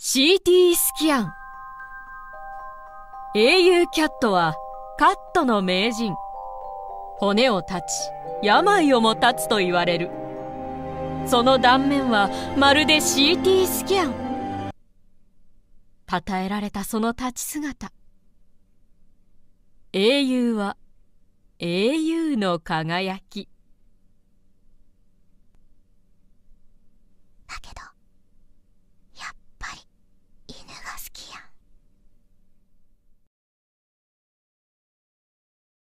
CT スキャン。英雄キャットはカットの名人。骨を断ち病をも断つと言われる。その断面はまるで CT スキャン。称えられたその立ち姿。英雄は英雄の輝き。